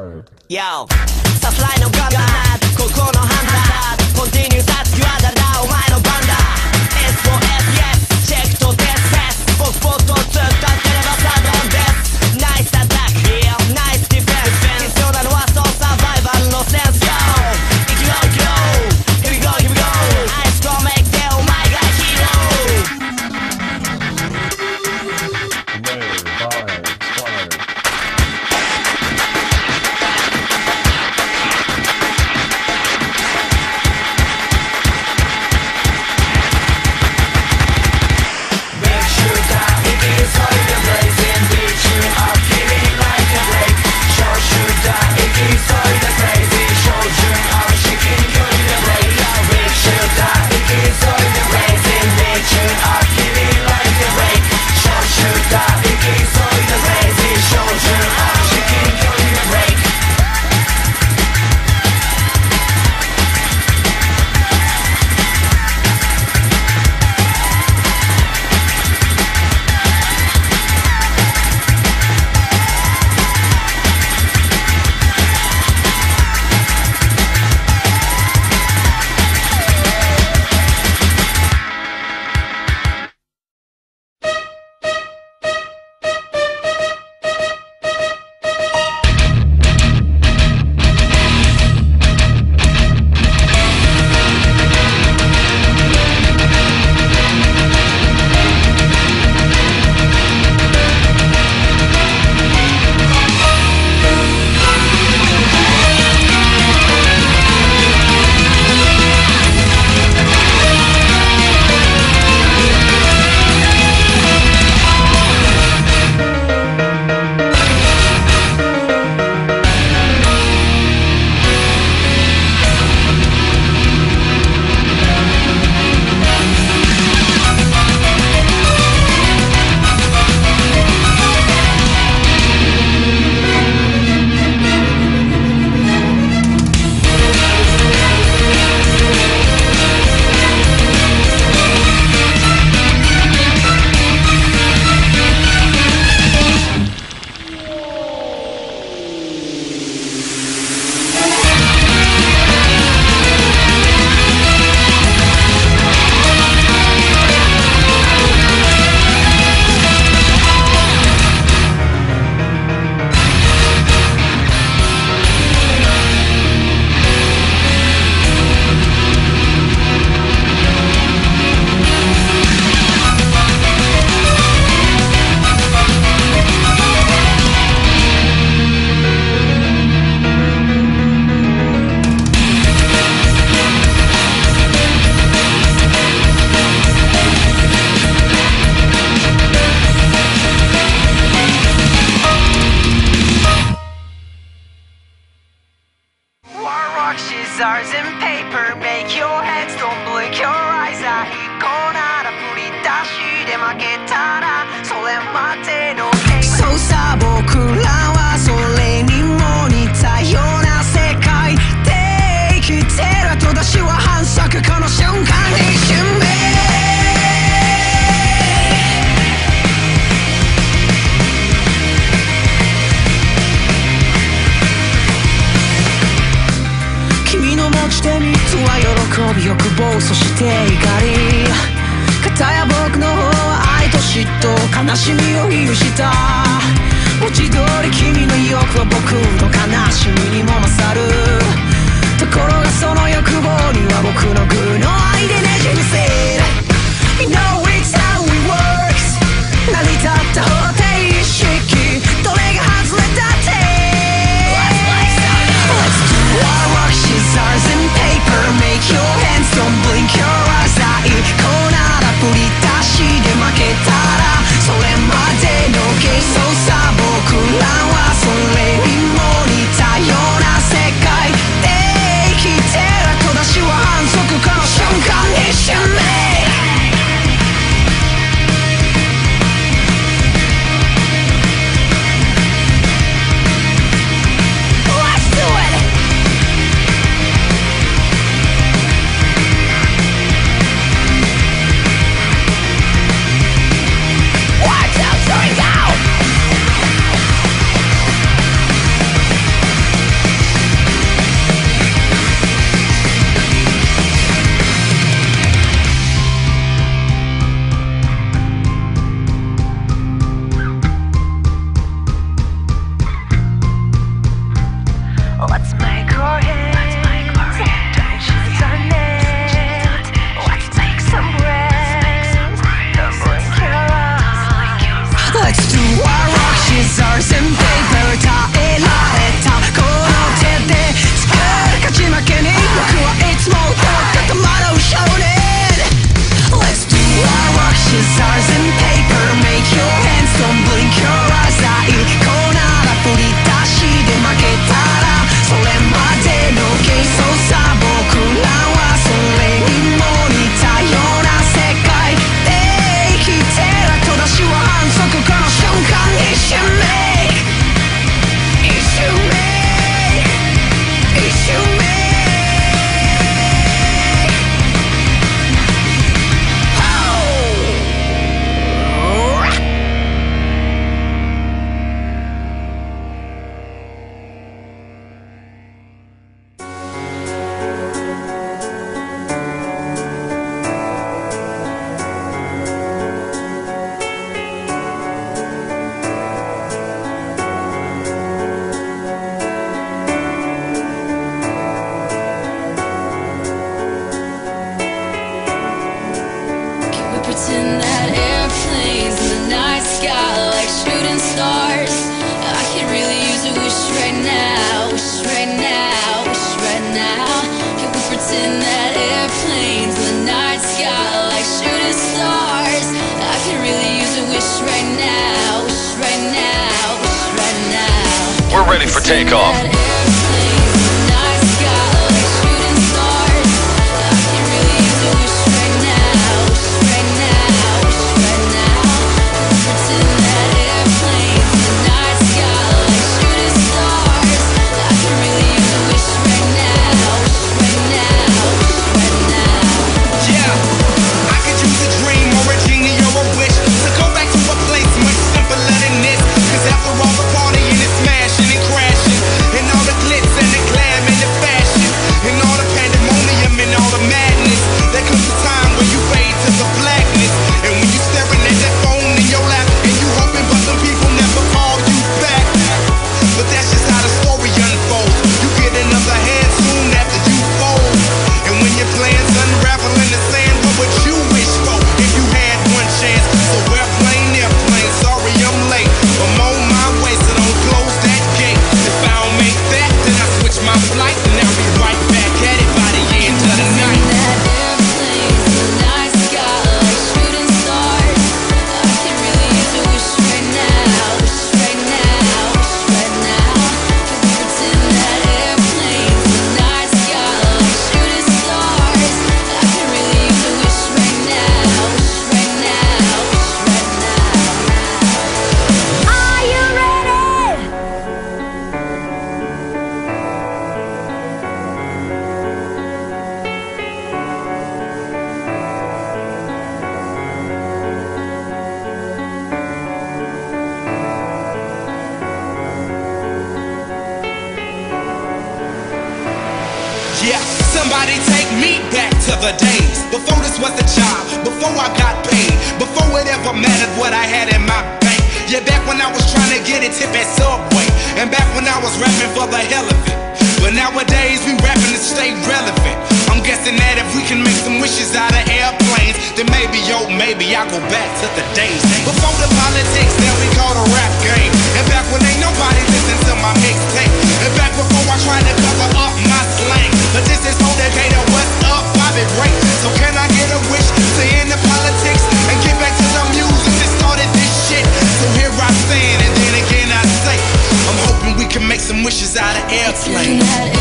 Yo, no that, 欲望そして怒り片や僕の方は愛と嫉妬悲しみを許した文字通り君の意欲は僕の悲しみにも勝るところがその欲望には僕の具の愛でねじ伏せる。pretend that airplanes in the night sky like shooting stars. I could really use a wish right now, wish right now, wish right now. Can we pretend that airplanes in the night sky like shooting stars? I could really use a wish right now, wish right now, wish right now. We're ready for takeoff. Somebody take me back to the days Before this was a job, before I got paid Before it ever mattered what I had in my bank. Yeah, back when I was trying to get a tip at Subway And back when I was rapping for the hell of it. But nowadays we rapping to stay relevant. I'm guessing that if we can make some wishes out of airplanes Then maybe, yo, maybe I'll go back to the days. Before the politics some wishes out of airplanes.